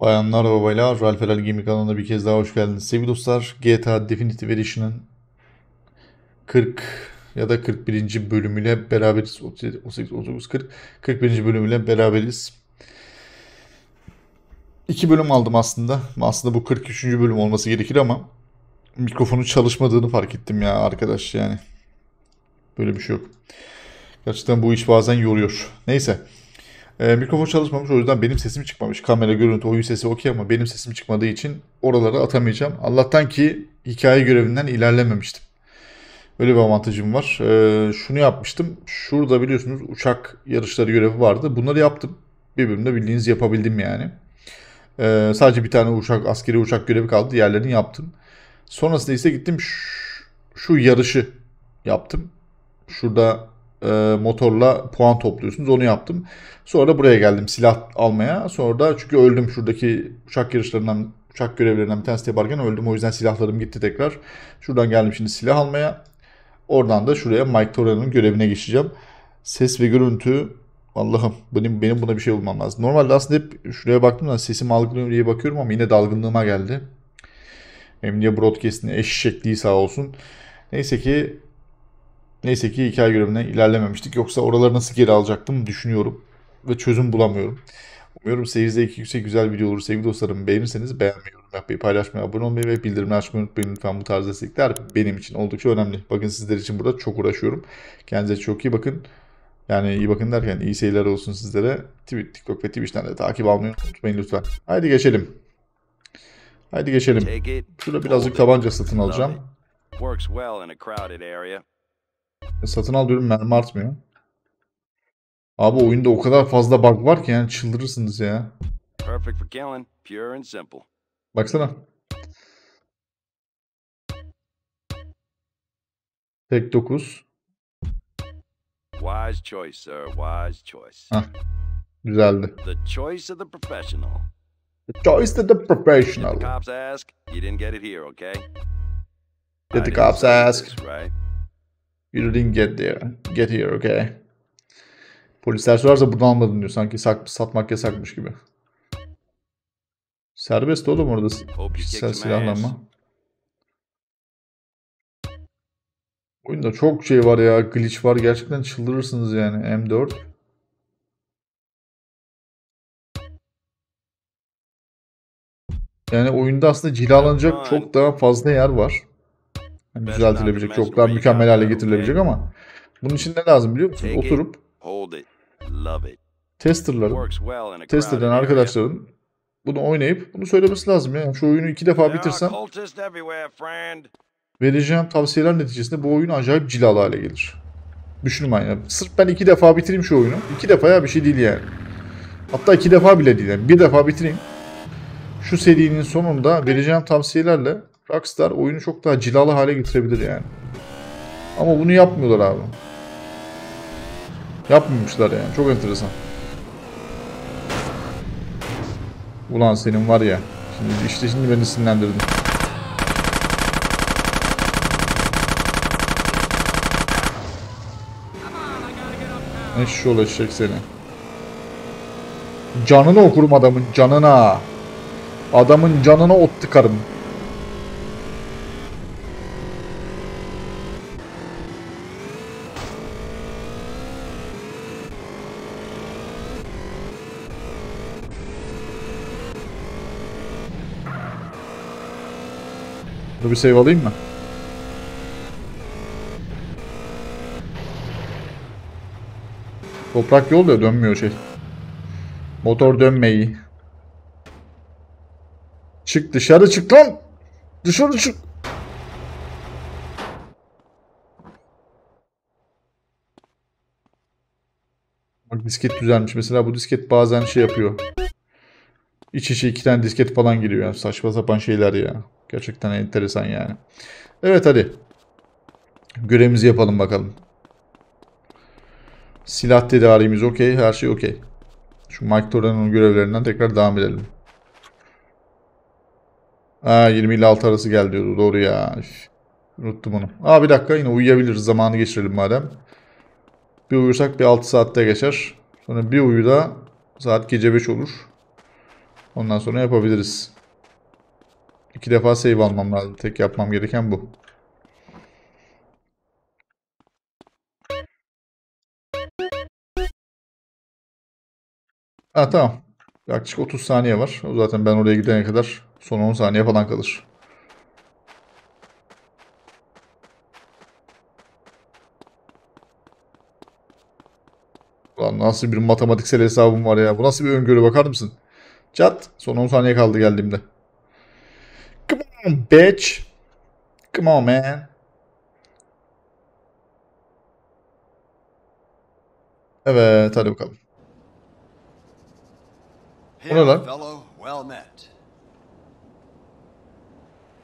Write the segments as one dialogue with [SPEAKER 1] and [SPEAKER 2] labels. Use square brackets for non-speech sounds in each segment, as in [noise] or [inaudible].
[SPEAKER 1] Bayanlar ve baylar, Ralf Herel Gaming kanalına bir kez daha hoş geldiniz. Sevgili dostlar, GTA Definitive Edition'ın 40 ya da 41. bölümüyle beraberiz. 38, 39, 40, 41. bölümüyle beraberiz. İki bölüm aldım aslında. Aslında bu 43. bölüm olması gerekir ama mikrofonu çalışmadığını fark ettim ya arkadaş yani. Böyle bir şey yok. Gerçekten bu iş bazen yoruyor. Neyse. Ee, mikrofon çalışmamış o yüzden benim sesim çıkmamış. Kamera, görüntü, oyun sesi okey ama benim sesim çıkmadığı için oraları atamayacağım. Allah'tan ki hikaye görevinden ilerlememiştim. Öyle bir avantajım var. Ee, şunu yapmıştım. Şurada biliyorsunuz uçak yarışları görevi vardı. Bunları yaptım. Bir bildiğiniz yapabildim yani. Ee, sadece bir tane uçak, askeri uçak görevi kaldı. Diğerlerini yaptım. Sonrasında ise gittim şu, şu yarışı yaptım. Şurada e, motorla puan topluyorsunuz. Onu yaptım. Sonra buraya geldim silah almaya. Sonra da çünkü öldüm şuradaki uçak yarışlarından, uçak görevlerinden bir tanesi yaparken öldüm. O yüzden silahlarım gitti tekrar. Şuradan geldim şimdi silah almaya. Oradan da şuraya Mike Torre'nin görevine geçeceğim. Ses ve görüntü Allah'ım benim benim buna bir şey bulmam lazım. Normalde aslında hep şuraya baktım da sesim algılıyor diye bakıyorum ama yine dalgınlığıma geldi. Emniye Broadcast'in eşekliği sağ olsun. Neyse ki Neyse ki hikaye görevine ilerlememiştik. Yoksa oraları nasıl geri alacaktım düşünüyorum. Ve çözüm bulamıyorum. Umuyorum seyirde iki yüksek güzel video olur. Sevgili dostlarım beğenirseniz beğenmeyi, yorum yapmayı, paylaşmayı, abone olmayı ve bildirimleri açmayı unutmayın. Lütfen bu tarz destekler benim için oldukça önemli. Bakın sizler için burada çok uğraşıyorum. Kendinize çok iyi bakın. Yani iyi bakın derken iyi seyirler olsun sizlere. Twitter, TikTok ve Twitch'ten de takip almayı unutmayın lütfen. Haydi geçelim. Haydi geçelim. Şurada birazcık tabanca satın alacağım.
[SPEAKER 2] Works well in a crowded area.
[SPEAKER 1] E, Satın al diyorum mermi artmıyor. Abi oyunda o kadar fazla bug var ki yani çıldırırsınız ya.
[SPEAKER 2] Perfect for killing, pure and simple.
[SPEAKER 1] Baksana. Tek 9.
[SPEAKER 2] Wise choice, sir. Wise choice.
[SPEAKER 1] Hah. Güzeldi.
[SPEAKER 2] The choice of the professional.
[SPEAKER 1] The choice of the professional.
[SPEAKER 2] the cops ask, you didn't get it here, okay?
[SPEAKER 1] Did the cops ask?
[SPEAKER 2] Right?
[SPEAKER 1] You didn't get there. Get here, okay. Polisler sorarsa buradan almadın diyor. Sanki sak- satmak yasakmış gibi. Serbest oğlum orada kişisel silahlanma. Oyunda çok şey var ya. Glitch var. Gerçekten çıldırırsınız yani. M4. Yani oyunda aslında cilalanacak çok daha fazla yer var. Yani düzeltilebilecek, çok daha mükemmel hale getirilebilecek ama bunun için ne lazım biliyor musun? Oturup testerların, test eden arkadaşların bunu oynayıp bunu söylemesi lazım ya. Yani şu oyunu iki defa bitirsem vereceğim tavsiyeler neticesinde bu oyun acayip cilalı hale gelir. Düşünün yani. Sırf ben iki defa bitireyim şu oyunu. İki defa ya bir şey değil yani. Hatta iki defa bile değil yani. Bir defa bitireyim. Şu serinin sonunda vereceğim tavsiyelerle Rockstar oyunu çok daha cilalı hale getirebilir yani. Ama bunu yapmıyorlar abi. Yapmamışlar yani. Çok enteresan. Ulan senin var ya. Şimdi işte şimdi beni sinirlendirdin. Eşşoğlu eşek seni. Canını okurum adamın canına. Adamın canına ot tıkarım. Bir save alayım mı? Toprak yol da dönmüyor şey. Motor dönmeyi. Çık dışarı çık lan. Dışarı çık. Bak disket düzelmiş. Mesela bu disket bazen şey yapıyor. İç içe iki tane disket falan giriyor. Yani saçma sapan şeyler ya. Gerçekten enteresan yani. Evet hadi. Görevimizi yapalım bakalım. Silah tedariğimiz okey. Her şey okey. Şu Mike Torre'nin görevlerinden tekrar devam edelim. Aa 20 ile 6 arası gel diyordu. Doğru ya. Üf. Unuttum onu. Aa bir dakika yine uyuyabiliriz. Zamanı geçirelim madem. Bir uyursak bir 6 saatte geçer. Sonra bir uyuda saat gece 5 olur. Ondan sonra yapabiliriz. İki defa save almam lazım. Tek yapmam gereken bu. Ha tamam. Yaklaşık 30 saniye var. O zaten ben oraya gidene kadar son 10 saniye falan kalır. Ulan nasıl bir matematiksel hesabım var ya. Bu nasıl bir öngörü bakar mısın? Çat. Son 10 saniye kaldı geldiğimde. Come on bitch. Come on man. Evet hadi bakalım. O ne lan?
[SPEAKER 3] fellow, well met.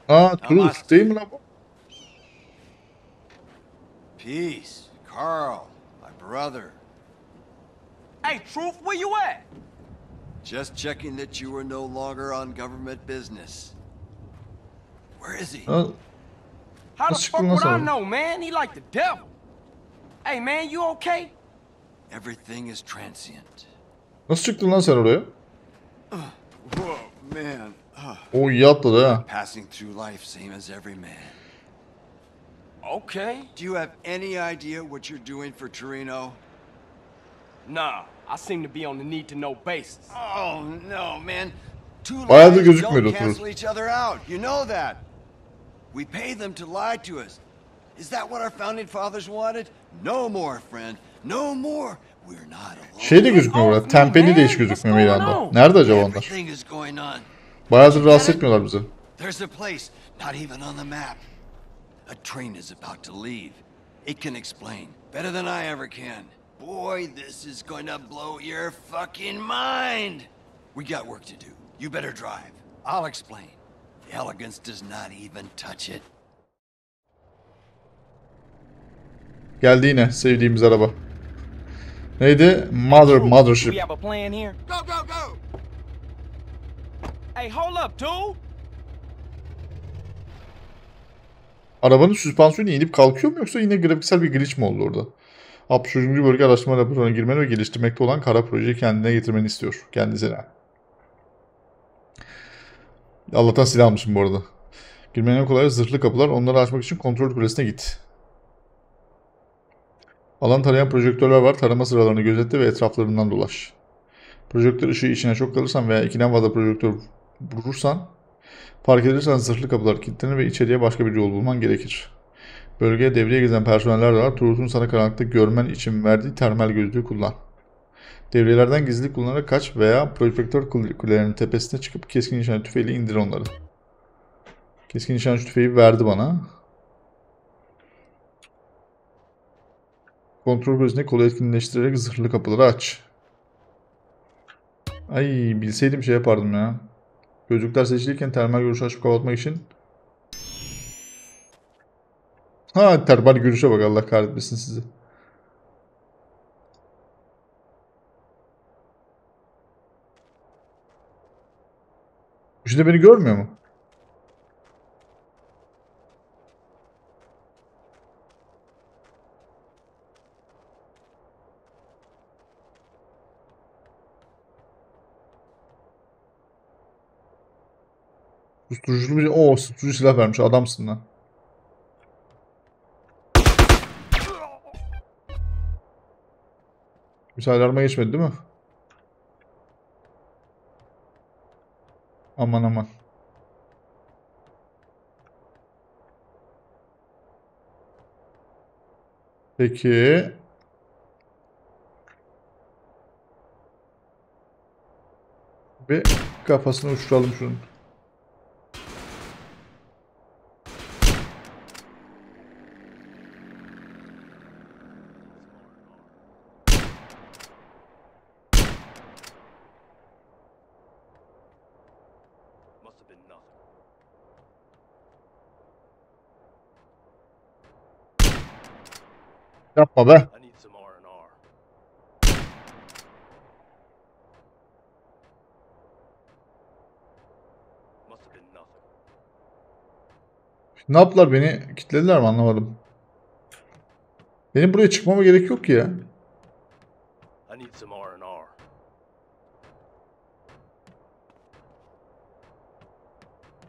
[SPEAKER 1] Aa Truth değil mi lan bu?
[SPEAKER 3] Peace, Carl, my brother.
[SPEAKER 4] Hey, Truth, where you at?
[SPEAKER 3] Just checking that you were no longer on government business. Where is he?
[SPEAKER 1] Ha,
[SPEAKER 4] How the fuck would I know, man? He like the devil. Hey, man, you okay?
[SPEAKER 3] Everything is transient.
[SPEAKER 1] Nasıl çıktın lan sen oraya?
[SPEAKER 3] Man.
[SPEAKER 1] O iyi atladı ha.
[SPEAKER 3] passing through life same as every man.
[SPEAKER 4] Okay.
[SPEAKER 3] Do you have any idea what you're doing for Torino?
[SPEAKER 4] Nah, I seem to be on the need to know basis.
[SPEAKER 3] Oh no, man. Two
[SPEAKER 1] gözükmüyordu
[SPEAKER 3] don't cancel each other out. You know that. We pay them to lie to us. Is that what our founding fathers wanted? No more, friend. No more. We're not alone.
[SPEAKER 1] Şey de gözükmüyor burada. Tempeni de hiç gözükmüyor meydanda. Nerede acaba onlar?
[SPEAKER 3] Everything is going on.
[SPEAKER 1] Bayağıdır rahatsız etmiyorlar bizi.
[SPEAKER 3] There's a place not even on the map. A train is about to leave. It can explain better than I ever can. Boy, this is going to blow your fucking mind. We got work to do. You better drive. I'll explain. The elegance does not even touch it.
[SPEAKER 1] Geldi yine sevdiğimiz araba. Neydi? Mother
[SPEAKER 4] We
[SPEAKER 1] Mothership.
[SPEAKER 4] have a plan here?
[SPEAKER 3] Go, go, go!
[SPEAKER 4] Hey, hold up, dude.
[SPEAKER 1] Arabanın süspansiyonu inip kalkıyor mu yoksa yine grafiksel bir glitch mi oldu orada? 63. bölge araştırma raporuna girmeni ve geliştirmekte olan kara projeyi kendine getirmeni istiyor. Kendisine. Allah'tan silah almışım bu arada. Girmenin en kolay zırhlı kapılar. Onları açmak için kontrol kulesine git. Alan tarayan projektörler var. Tarama sıralarını gözetle ve etraflarından dolaş. Projektör ışığı içine çok kalırsan veya ikiden fazla projektör vurursan fark edersen zırhlı kapılar kilitlenir ve içeriye başka bir yol bulman gerekir. Bölgeye devreye gezen personeller de var. Turut'un sana karanlıkta görmen için verdiği termal gözlüğü kullan. Devrelerden gizli kullanarak kaç veya projektör kule- kulelerinin tepesine çıkıp keskin nişancı tüfeğiyle indir onları. Keskin nişancı tüfeği verdi bana. Kontrol gözüne kolu etkinleştirerek zırhlı kapıları aç. Ay bilseydim şey yapardım ya. Gözlükler seçilirken termal görüşü açıp kapatmak için. Ha termal görüşe bak Allah kahretmesin sizi. Şimdi beni görmüyor mu? Susturuculu bir... Oo susturucu silah vermiş. Adamsın lan. Hiç alarma geçmedi değil mi? Aman aman. Peki. Bir kafasını uçuralım şunun.
[SPEAKER 2] Must have been nothing.
[SPEAKER 1] Yapma be.
[SPEAKER 2] I need some R&R. Must have been nothing.
[SPEAKER 1] Ne yaptılar beni? Kitlediler mi anlamadım. Benim buraya çıkmama gerek yok ki ya.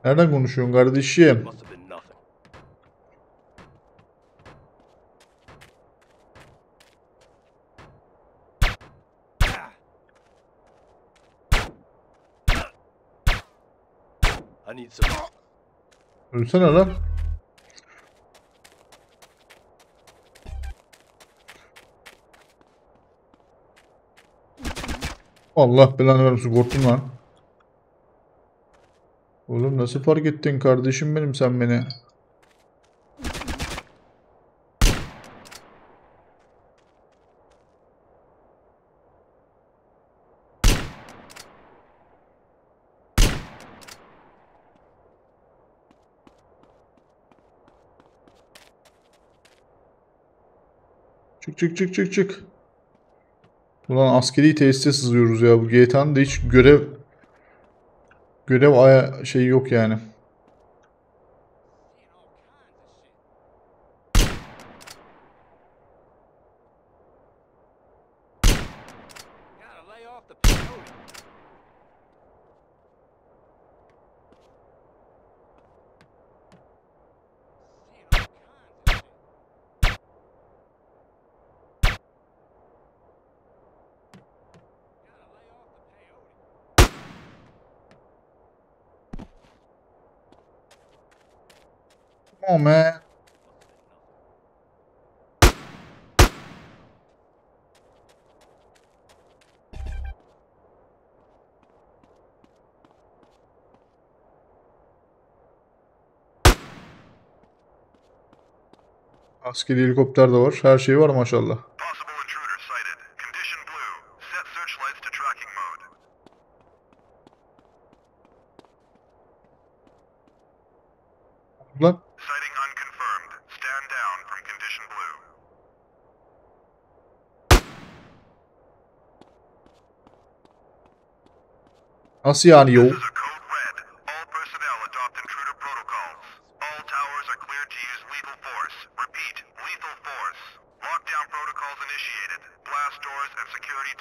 [SPEAKER 1] Nereden konuşuyorsun kardeşim?
[SPEAKER 2] Must have been nothing. I need some.
[SPEAKER 1] Ölsene lan. Allah belanı vermesin korktum lan. Oğlum nasıl fark ettin kardeşim benim sen beni? Çık çık çık çık. Ulan askeri tesise sızıyoruz ya. Bu GTA'nın da hiç görev görev aya şey yok yani. On man. Askeri helikopter de var. Her şey var maşallah.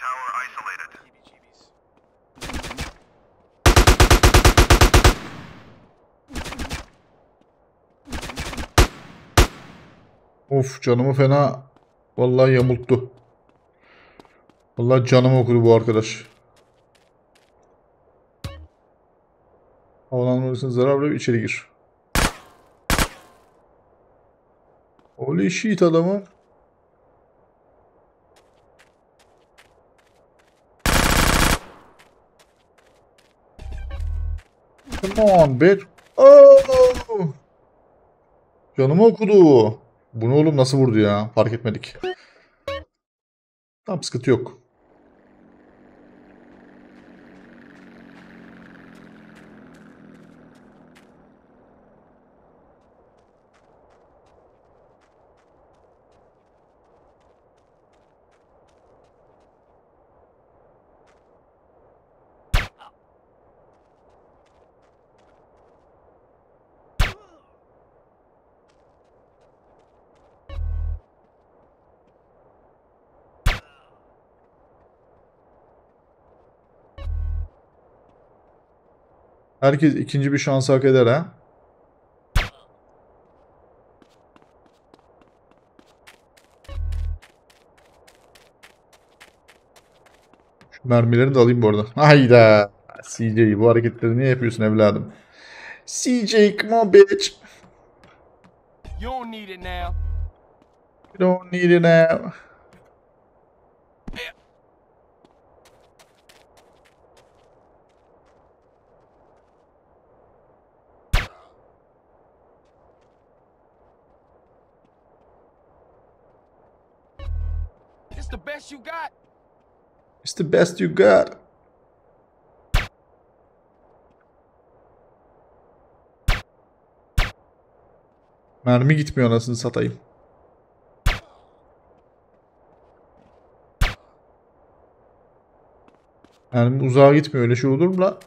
[SPEAKER 5] Tower isolated.
[SPEAKER 4] Heebie-jeebies.
[SPEAKER 1] Of canımı fena vallahi yamulttu. Vallahi canımı okudu bu arkadaş. Havalandırmasına zarar verip içeri gir. Holy shit adamı. Come on bitch. Oh! Canımı okudu. Bu ne oğlum nasıl vurdu ya? Fark etmedik. Tamam sıkıntı yok. Herkes ikinci bir şans hak eder ha. Şu mermileri de alayım bu arada. Hayda. CJ bu hareketleri niye yapıyorsun evladım? CJ come on bitch.
[SPEAKER 4] You don't need it now.
[SPEAKER 1] You don't need it now.
[SPEAKER 4] It's the best you got.
[SPEAKER 1] It's the best you got. Mermi gitmiyor anasını satayım. Mermi uzağa gitmiyor öyle şey olur mu la?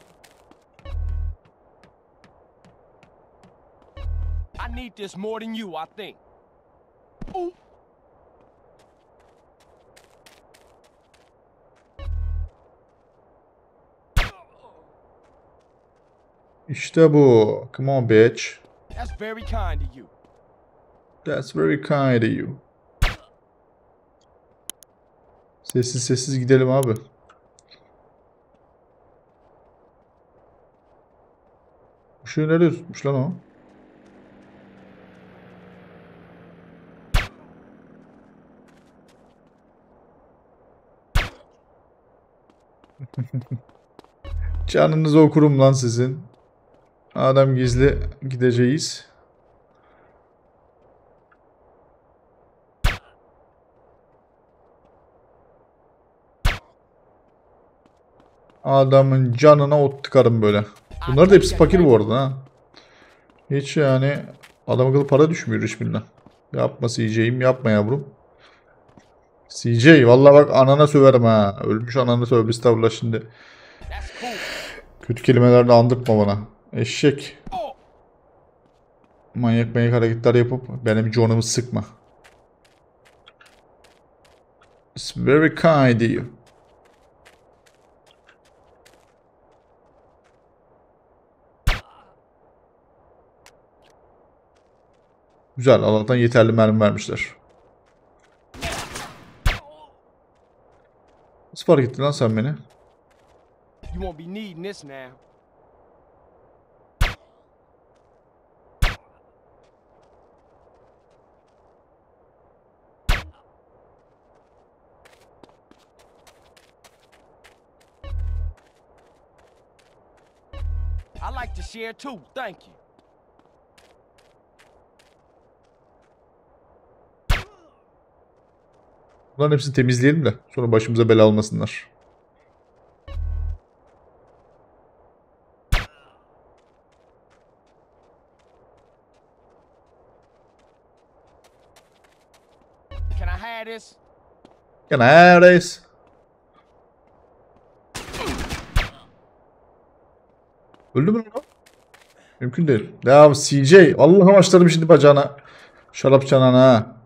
[SPEAKER 4] I need this more than you, I think.
[SPEAKER 1] İşte bu. Come on bitch.
[SPEAKER 4] That's very kind of you.
[SPEAKER 1] That's very kind of you. Sessiz sessiz gidelim abi. Işığı nereye tutmuş lan o? [laughs] Canınızı okurum lan sizin. Adam gizli gideceğiz. Adamın canına ot tıkarım böyle. Bunlar da hepsi fakir bu arada ha. Hiç yani adam akıllı para düşmüyor hiçbirinden. Yapma CJ'im yapma yavrum. CJ vallahi bak anana söverim ha. Ölmüş anana söv estağfurullah şimdi. Kötü kelimelerle andırtma bana. Eşek. Manyak manyak hareketler yapıp benim canımı sıkma. It's very kind of you. Güzel. Allah'tan yeterli mermi vermişler. Nasıl fark lan sen beni?
[SPEAKER 4] you won't be needing this now. Share too, thank you.
[SPEAKER 1] Bunların hepsini temizleyelim de sonra başımıza bela almasınlar.
[SPEAKER 4] Can I have this?
[SPEAKER 1] Gene reis. Öldü mü lan? Mümkün değil. Ya CJ. Allah'ım açlarım şimdi bacağına. Şarap çanağına ha.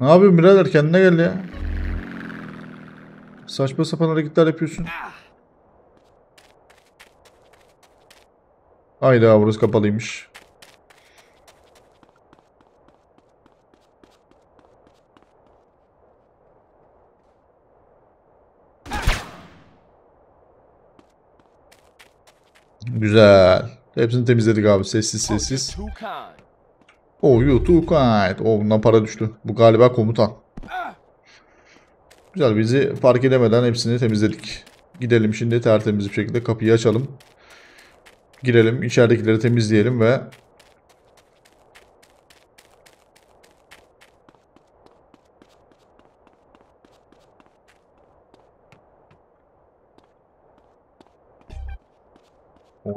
[SPEAKER 1] Ne yapıyorsun birader kendine gel ya. Saçma sapan hareketler yapıyorsun. Hayda burası kapalıymış. Güzel. Hepsini temizledik abi sessiz sessiz. Oh you too kind. Oh bundan para düştü. Bu galiba komutan. Güzel bizi fark edemeden hepsini temizledik. Gidelim şimdi tertemiz bir şekilde kapıyı açalım. Girelim içeridekileri temizleyelim ve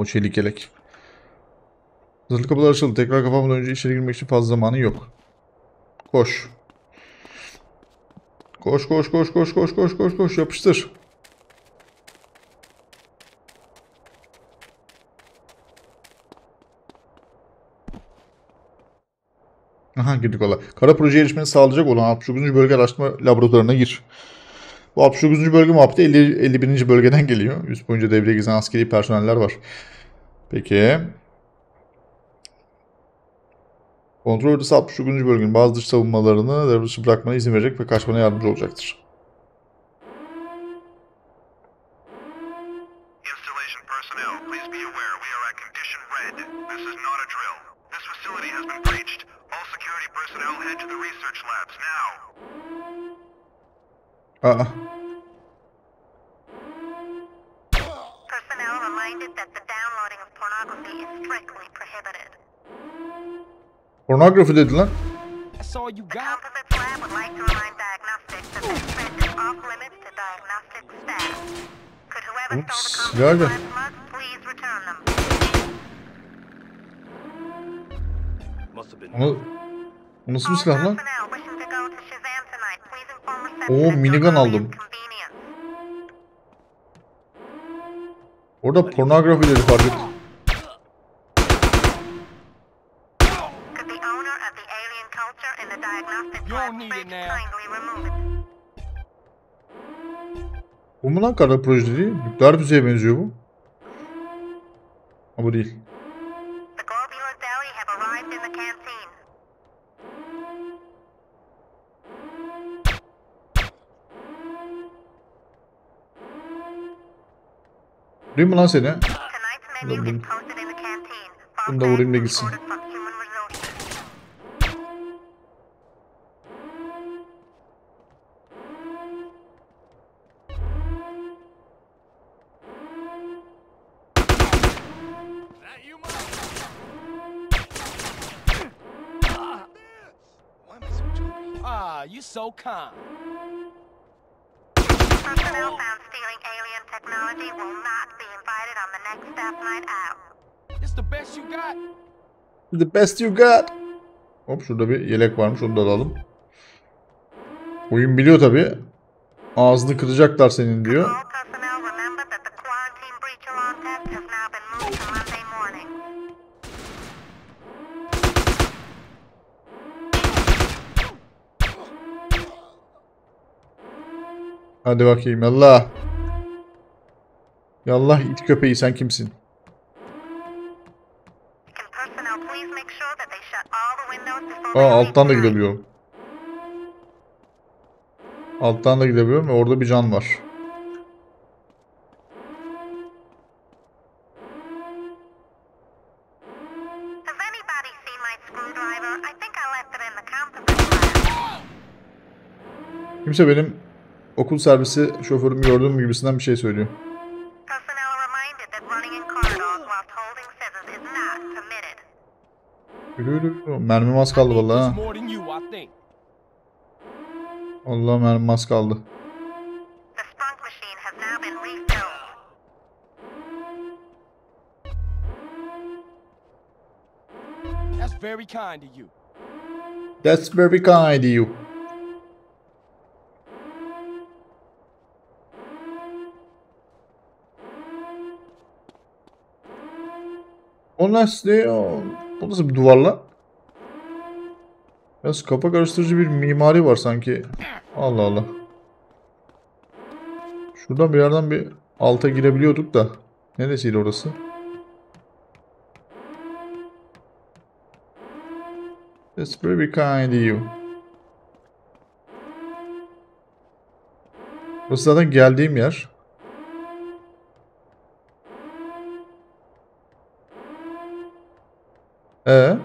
[SPEAKER 1] O çelik yelek. Zırhlı kapılar açıldı. Tekrar kapamadan önce içeri girmek için fazla zamanı yok. Koş. Koş koş koş koş koş koş koş koş yapıştır. Aha girdik valla. Kara projeye erişmeni sağlayacak olan 69. bölge araştırma laboratuvarına gir. Bu 69. bölge muhabbeti 50, 51. bölgeden geliyor. Üst boyunca devreye gezen askeri personeller var. Peki. Kontrol ötesi 69. bölgenin bazı dış savunmalarını devre dışı bırakmana izin verecek ve kaçmana yardımcı olacaktır.
[SPEAKER 5] Facility has been breached. All security personnel head to the research labs now.
[SPEAKER 6] Prohibited.
[SPEAKER 1] pornografi dedi lan.
[SPEAKER 2] Been
[SPEAKER 1] Onu, o nasıl bir silah lan? Oo, minigun aldım. Orada pornografi dedi fark et. Bu mu lan kara proje dediği? Nükleer füzeye benziyor bu. Ha, bu değil. Değil mi lan seni?
[SPEAKER 6] Tonight's menu
[SPEAKER 1] Ulan
[SPEAKER 6] is
[SPEAKER 1] bunu-
[SPEAKER 6] posted in the canteen.
[SPEAKER 1] bunu da vurayım da gitsin.
[SPEAKER 6] Ordered from human resources.
[SPEAKER 3] Why am I so jumpy?
[SPEAKER 4] Ah, you so kind.
[SPEAKER 6] Personnel found stealing alien technology will not the next staff night out.
[SPEAKER 4] It's the best you got.
[SPEAKER 1] The best you got. Hop şurada bir yelek varmış onu da alalım. Oyun biliyor tabi. Ağzını kıracaklar senin diyor. Hadi bakayım yallah. Yallah it köpeği sen kimsin? Aa alttan da gidebiliyorum. Alttan da gidebiliyorum ve orada bir can var. Kimse benim okul servisi şoförümü gördüğüm gibisinden bir şey söylüyor. Mermim az kaldı vallahi
[SPEAKER 4] It's
[SPEAKER 1] ha. Allah mermim az kaldı.
[SPEAKER 4] That's very kind of you.
[SPEAKER 1] That's very kind of you. O nasıl o? Bu nasıl bir duvar lan? Biraz kafa karıştırıcı bir mimari var sanki. Allah Allah. Şuradan bir yerden bir alta girebiliyorduk da. Neresiydi orası? That's very kind of you. Burası zaten geldiğim yer. Ee?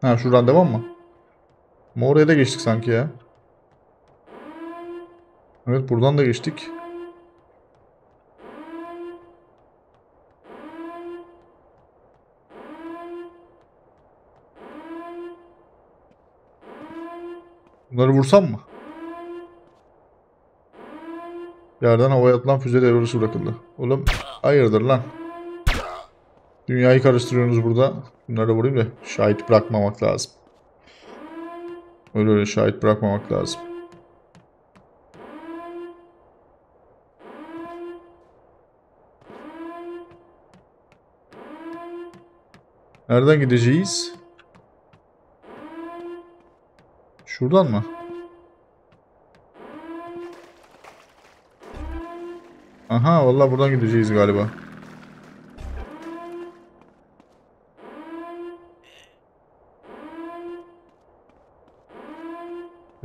[SPEAKER 1] Ha şuradan devam mı? Ama oraya da geçtik sanki ya. Evet buradan da geçtik. Bunları vursam mı? Yerden havaya atılan füze devresi bırakıldı. Oğlum hayırdır lan? Dünyayı karıştırıyorsunuz burada. Bunları vurayım da şahit bırakmamak lazım. Öyle öyle şahit bırakmamak lazım. Nereden gideceğiz? Şuradan mı? Aha vallahi buradan gideceğiz galiba.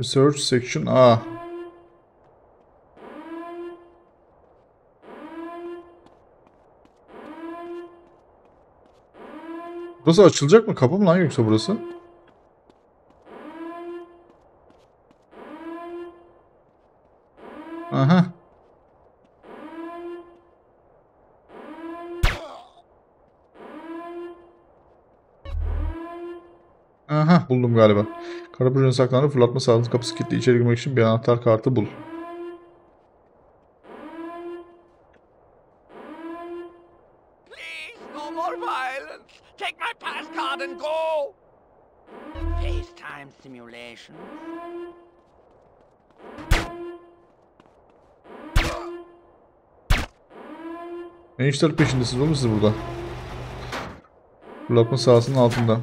[SPEAKER 1] Research section A. Burası açılacak mı? Kapı mı lan yoksa burası? Aha. Aha buldum galiba. Karaburcu'nun saklandığı fırlatma sağlığı kapısı kilitli. İçeri girmek için bir anahtar kartı bul.
[SPEAKER 7] Please, no more violence. Take my pass card and go. FaceTime simulation.
[SPEAKER 1] Ne işler peşindesiniz oğlum siz burada? Fırlatma sahasının altında.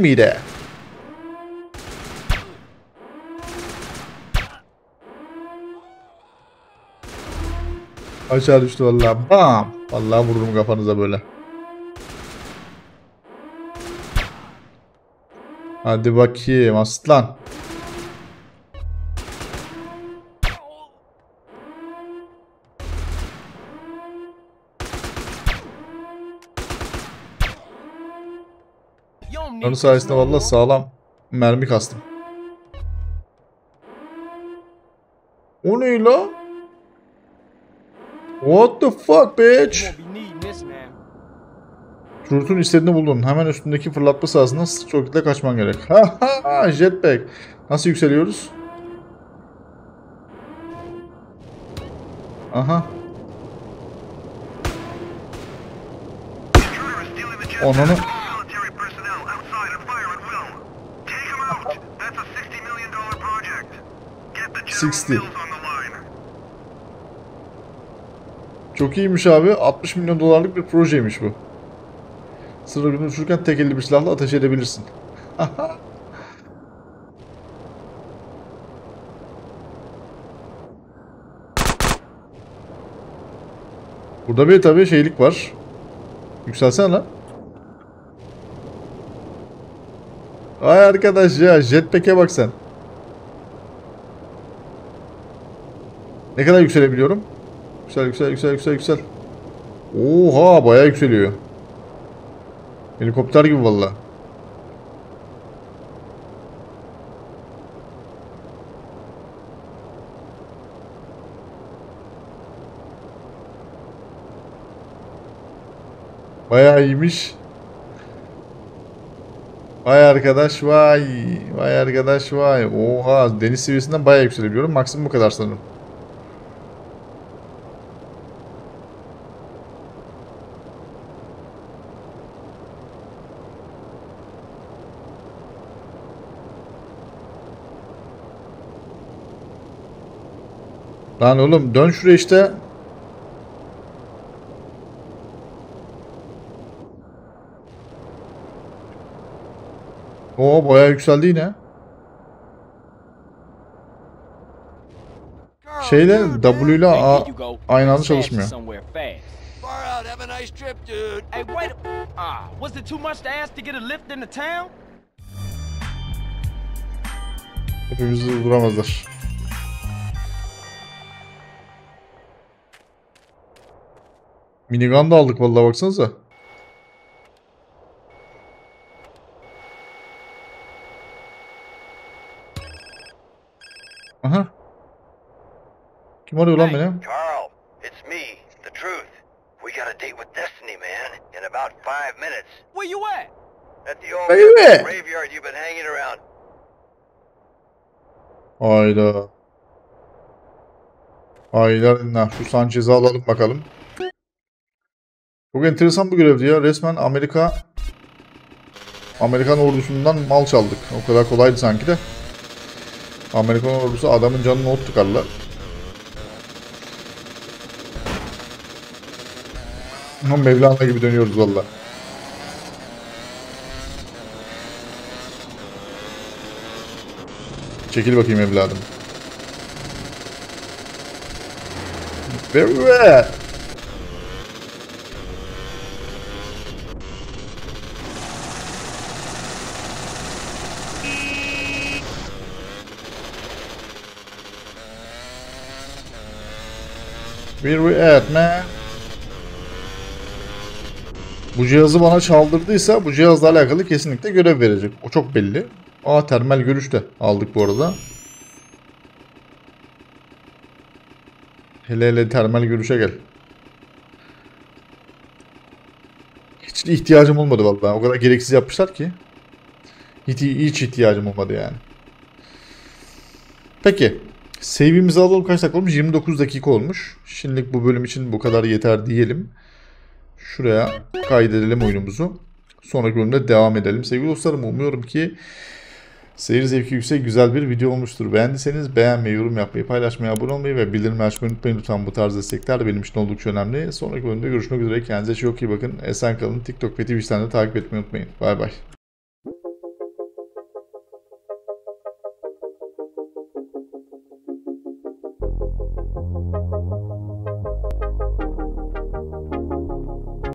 [SPEAKER 4] Give me that.
[SPEAKER 1] Aşağı düştü vallahi. Bam. Vallahi vururum kafanıza böyle. Hadi bakayım aslan. Onun sayesinde
[SPEAKER 4] more.
[SPEAKER 1] sağlam mermi kastım. O ne la? What the fuck bitch? Turtun istediğini buldun. Hemen üstündeki fırlatma sahasından stroke'le kaçman gerek. Ha ha jetpack. Nasıl yükseliyoruz? Aha. Onunu
[SPEAKER 5] Military personnel outside and fire at will. Take him out. That's a $60 million project. Get the General
[SPEAKER 1] 60.
[SPEAKER 5] Mills on the line.
[SPEAKER 1] çok iyiymiş abi. 60 milyon dolarlık bir projeymiş bu. Sırrı gün uçururken tek elli bir silahla ateş edebilirsin. [laughs] Burada bir tabii şeylik var. Yükselsene lan. Ay arkadaş ya jetpack'e bak sen. Ne kadar yükselebiliyorum? Yüksel yüksel yüksel yüksel yüksel. Oha bayağı yükseliyor. Helikopter gibi valla. Bayağı iyiymiş. Vay arkadaş vay. Vay arkadaş vay. Oha deniz seviyesinden bayağı yükselebiliyorum. Maksimum bu kadar sanırım. Lan oğlum dön şuraya işte. Oo bayağı yükseldi yine. Şeyle W ile
[SPEAKER 4] Hey,
[SPEAKER 1] A aynı anda çalışmıyor.
[SPEAKER 4] Somewhere fast.
[SPEAKER 1] Minigun da aldık vallahi baksanıza. Aha. Kim arıyor lan beni?
[SPEAKER 3] Carl, it's me, the truth. We got a date with Destiny, man, in about five minutes.
[SPEAKER 4] Where you at?
[SPEAKER 3] At the old graveyard you've been hanging around.
[SPEAKER 1] Hayda. Hayda. Şu Sanchez'i alalım bakalım. Çok enteresan bir görevdi ya. Resmen Amerika Amerikan ordusundan mal çaldık. O kadar kolaydı sanki de. Amerikan ordusu adamın canını ot tıkarlar. Mevlana gibi dönüyoruz valla. Çekil bakayım evladım. Very well. Where we at man? Bu cihazı bana çaldırdıysa bu cihazla alakalı kesinlikle görev verecek. O çok belli. Aa termal görüş de aldık bu arada. Hele hele termal görüşe gel. Hiç ihtiyacım olmadı vallahi. O kadar gereksiz yapmışlar ki. Hiç, hiç ihtiyacım olmadı yani. Peki. Save'imizi alalım kaç dakika olmuş? 29 dakika olmuş. Şimdilik bu bölüm için bu kadar yeter diyelim. Şuraya kaydedelim oyunumuzu. Sonraki bölümde devam edelim. Sevgili dostlarım umuyorum ki Seyir zevki yüksek güzel bir video olmuştur. Beğendiyseniz beğenmeyi, yorum yapmayı, paylaşmayı, abone olmayı ve bildirim açmayı unutmayın lütfen. Bu tarz destekler de benim için oldukça önemli. Sonraki bölümde görüşmek üzere. Kendinize çok iyi bakın. Esen kalın. TikTok ve Twitch'ten de takip etmeyi unutmayın. Bay bay.